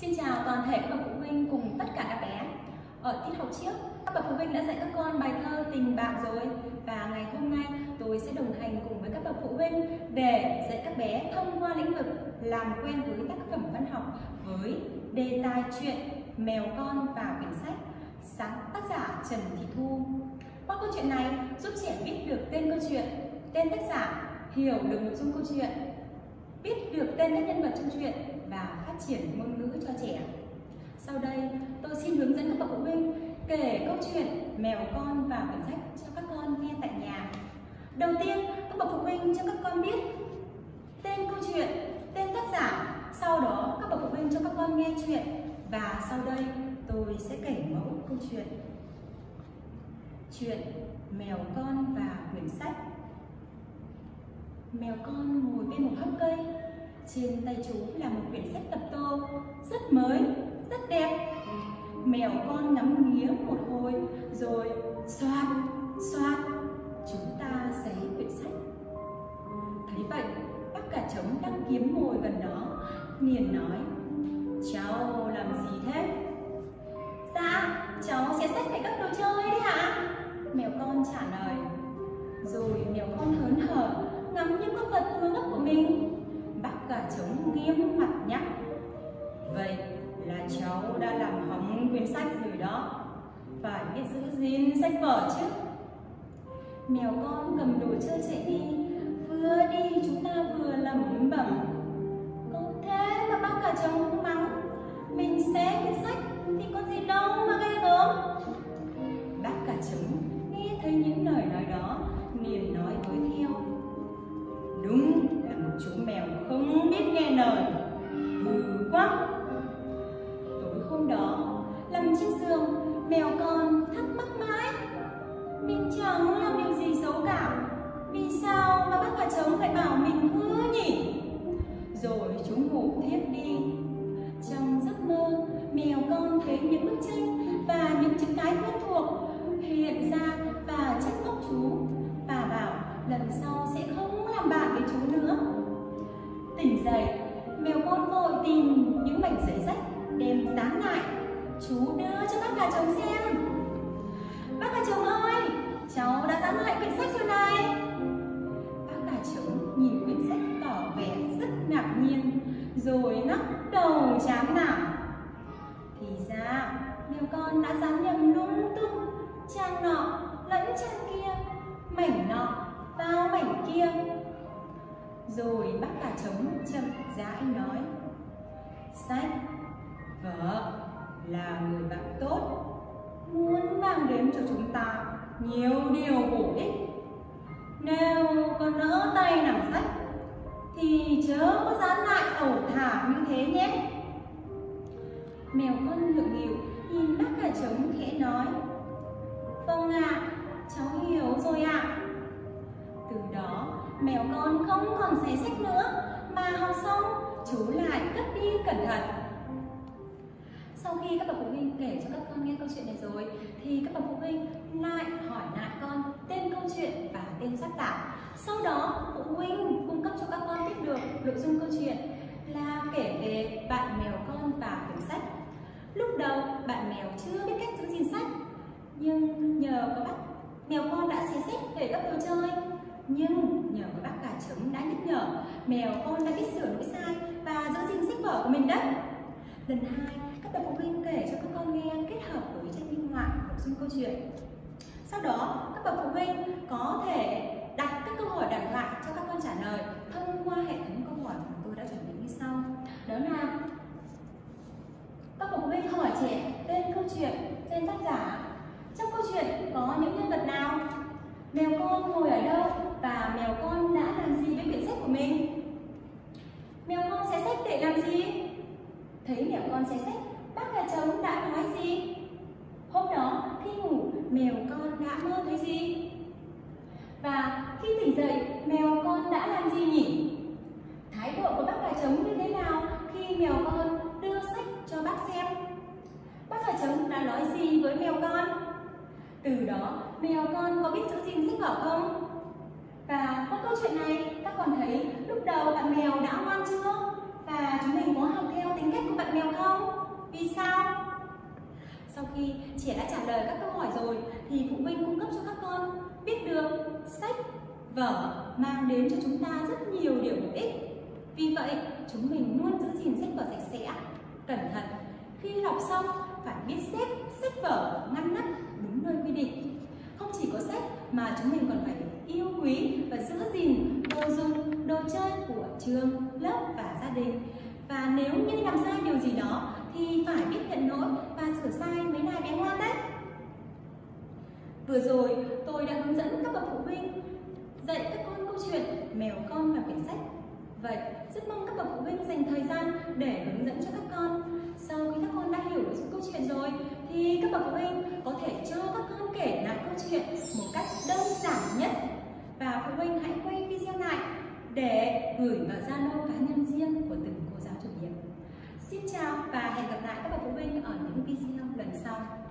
Xin chào toàn thể các bậc phụ huynh cùng tất cả các bé. Ở tiết học trước, các bậc phụ huynh đã dạy các con bài thơ Tình bạn rồi và ngày hôm nay tôi sẽ đồng hành cùng với các bậc phụ huynh để dạy các bé thông qua lĩnh vực làm quen với tác phẩm văn học với đề tài truyện Mèo con và quyển sách sáng tác giả Trần Thị Thu. Qua câu chuyện này giúp trẻ biết được tên câu chuyện, tên tác giả, hiểu được nội dung câu chuyện, biết được tên các nhân vật trong truyện và phát triển ngôn ngữ cho trẻ. Sau đây, tôi xin hướng dẫn các bậc phụ huynh kể câu chuyện Mèo con và quyển sách cho các con nghe tại nhà. Đầu tiên, các bậc phụ huynh cho các con biết tên câu chuyện, tên tác giả. Sau đó, các bậc phụ huynh cho các con nghe chuyện và sau đây tôi sẽ kể mẫu câu chuyện. Chuyện Mèo con và quyển sách Mèo con ngồi bên một hốc cây trên tay chú là một quyển sách tập tô rất mới, rất đẹp. Mèo con ngắm nghía một hồi rồi xoát, xoát, chúng ta xé quyển sách. Thấy vậy, bác cả trống đang kiếm mồi gần đó, liền nói, cháu làm gì thế? Dạ, cháu sẽ sách lại các đồ chơi đấy hả Mèo con trả lời. Rồi mèo con hớn hở ngắm những con vật vương ấp của mình cả chống nghiêm mặt nhắc. Vậy là cháu đã làm hỏng quyển sách rồi đó. Phải biết giữ gìn sách vở chứ. Mèo con cầm đồ chơi chạy đi, Vừa đi chúng ta vừa lẩm lời. Hừ quá. Tối hôm đó nằm trên giường mèo con thắc mắc mãi. Mình chẳng làm điều gì xấu cả. Vì sao mà bác và trống lại bảo mình hư nhỉ? Rồi chú ngủ thiếp đi. Trong giấc mơ mèo con thấy những bức tranh và những chữ cái quen thuộc hiện ra và trách móc chú. Và bảo lần sau sẽ không làm bạn với chú nữa. Tỉnh dậy, mèo con vội tìm những mảnh giấy rách đem dán lại. Chú đưa cho bác gà chồng xem. Bác gà chồng ơi, cháu đã dán lại quyển sách rồi này. Bác gà chồng nhìn quyển sách tỏ vẻ rất ngạc nhiên, rồi lắc đầu chán nản. Thì ra, mèo con đã dán nhầm lung tung trang nọ lẫn trang kia, mảnh nọ vào mảnh kia rồi trống chậm rãi nói Sách, vợ là người bạn tốt Muốn mang đến cho chúng ta nhiều điều bổ ích Nếu có nỡ tay làm sách Thì chớ có dán lại ẩu thả như thế nhé Mèo con ngượng nghịu nhìn bác cả trống khẽ nói Vâng ạ, à, cháu hiểu rồi ạ à. Từ đó mèo con không còn xé sách nữa, mà học xong, chú lại cất đi cẩn thận. Sau khi các bậc phụ huynh kể cho các con nghe câu chuyện này rồi, thì các bậc phụ huynh lại hỏi lại con tên câu chuyện và tên tác giả sau đó, phụ huynh cung cấp cho các con biết được nội dung câu chuyện là kể về bạn mèo con và quyển sách. Lúc đầu, bạn mèo chưa biết cách giữ gìn sách, nhưng nhờ có bác mèo con đã xé sách để các đồ chơi nhưng nhờ có bác gà trống đã nhắc nhở, mèo con đã biết sửa lỗi sai và giữ gìn sách vở của mình đấy. Lần hai, các bậc phụ huynh kể cho các con nghe kết hợp với tranh minh họa nội dung câu chuyện. Sau đó, các bậc phụ huynh có thể đặt các câu hỏi đặt lại cho các con trả lời thông qua hệ thống câu hỏi mà tôi đã chuẩn bị như sau. Đó là, các bậc phụ huynh hỏi trẻ tên câu chuyện tên tác giả. Trong câu chuyện có những nhân vật nào? Mèo con ngồi ở đâu? Và mèo con đã làm gì với quyển sách của mình? Mèo con xé sách để làm gì? Thấy mèo con xé sách bác gà trống đã nói gì? Hôm đó, khi ngủ, mèo con đã mơ thấy gì? Và khi tỉnh dậy, mèo con đã làm gì nhỉ? Thái độ của bác gà trống như thế nào khi mèo con đưa sách cho bác xem? Bác gà trống đã nói gì với mèo con? Từ đó, mèo con có biết giữ gìn sách vở không? Và qua câu chuyện này, các con thấy lúc đầu bạn mèo đã ngoan chưa? Và chúng mình có học theo tính cách của bạn mèo không? Vì sao? Sau khi trẻ đã trả lời các câu hỏi rồi thì phụ huynh cung cấp cho các con biết được sách, vở mang đến cho chúng ta rất nhiều điều bổ ích. Vì vậy, chúng mình luôn giữ gìn sách vở sạch sẽ, cẩn thận. Khi đọc xong phải biết xếp sách vở ngăn nắp đúng nơi quy định. Không chỉ có sách mà chúng mình còn phải quý và giữ gìn đồ dùng, đồ chơi của trường, lớp và gia đình. Và nếu như làm sai điều gì đó thì phải biết nhận lỗi và sửa sai mấy này bé ngoan đấy. Vừa rồi tôi đã hướng dẫn các bậc phụ huynh dạy các con câu chuyện mèo con và quyển sách. Vậy rất mong các bậc phụ huynh dành thời gian để hướng dẫn cho các con. Sau khi các con đã hiểu được câu chuyện rồi thì các bậc phụ huynh có thể cho các con kể lại câu chuyện một cách đơn giản nhất huynh, hãy quay video này để gửi vào Zalo cá nhân riêng của từng cô giáo chủ nhiệm. Xin chào và hẹn gặp lại các bậc phụ huynh ở những video lần sau.